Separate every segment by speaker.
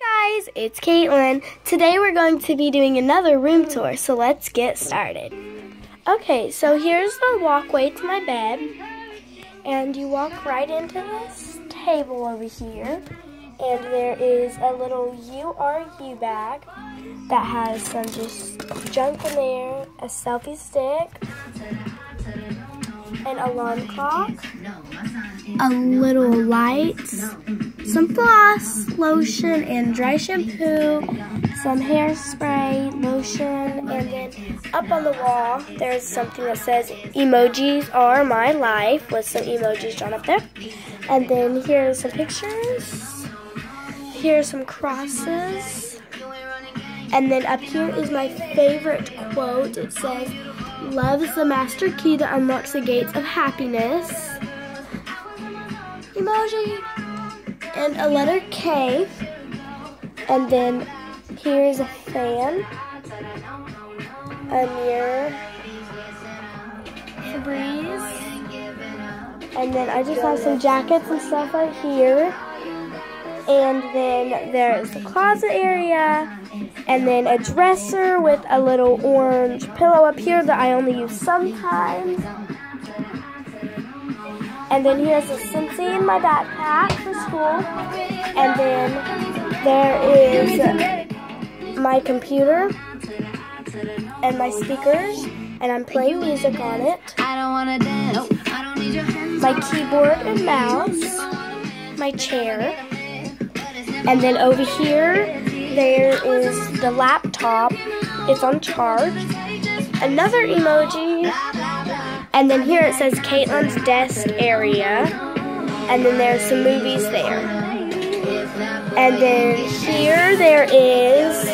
Speaker 1: guys, it's Katelynn. Today we're going to be doing another room tour, so let's get started. Okay, so here's the walkway to my bed, and you walk right into this table over here, and there is a little URU bag that has some just junk in there, a selfie stick, an alarm clock, a little light, some floss, lotion, and dry shampoo, some hairspray, lotion, and then up on the wall there's something that says emojis are my life with some emojis drawn up there. And then here's some pictures. Here's some crosses. And then up here is my favorite quote. It says, Love is the master key that unlocks the gates of happiness. Emoji. And a letter K. And then here's a fan. A mirror. Febreze. And then I just have some jackets and stuff right here. And then there's the closet area. And then a dresser with a little orange pillow up here that I only use sometimes. And then here's a Scentsy in my backpack for school. And then there is my computer and my speakers. And I'm playing music on it. My keyboard and mouse. My chair. And then over here, there is the laptop. It's on charge. Another emoji. And then here it says Katelynn's desk area. And then there's some movies there. And then here there is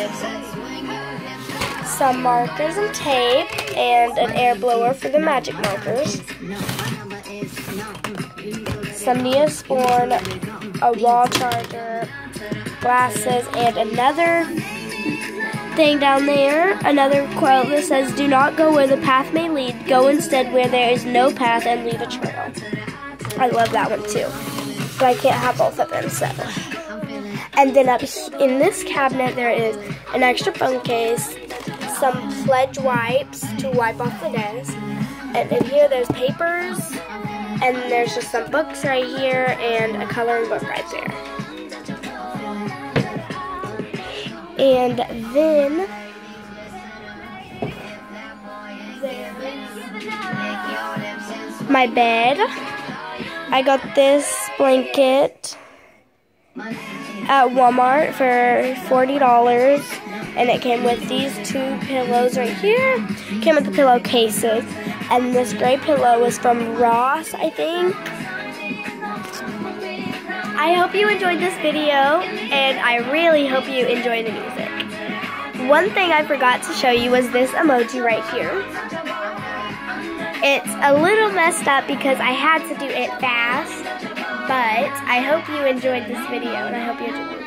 Speaker 1: some markers and tape and an air blower for the magic markers. Some Neosporin, a wall charger, glasses, and another thing down there, another quote that says, Do not go where the path may lead, go instead where there is no path and leave a trail. I love that one too, but I can't have both of them, so. And then up in this cabinet, there is an extra phone case, some pledge wipes to wipe off the desk, and in here there's papers, and there's just some books right here, and a coloring book right there. And then my bed. I got this blanket at Walmart for $40 and it came with these two pillows right here. Came with the pillow cases and this gray pillow was from Ross, I think. I hope you enjoyed this video, and I really hope you enjoy the music. One thing I forgot to show you was this emoji right here. It's a little messed up because I had to do it fast, but I hope you enjoyed this video, and I hope you enjoyed it.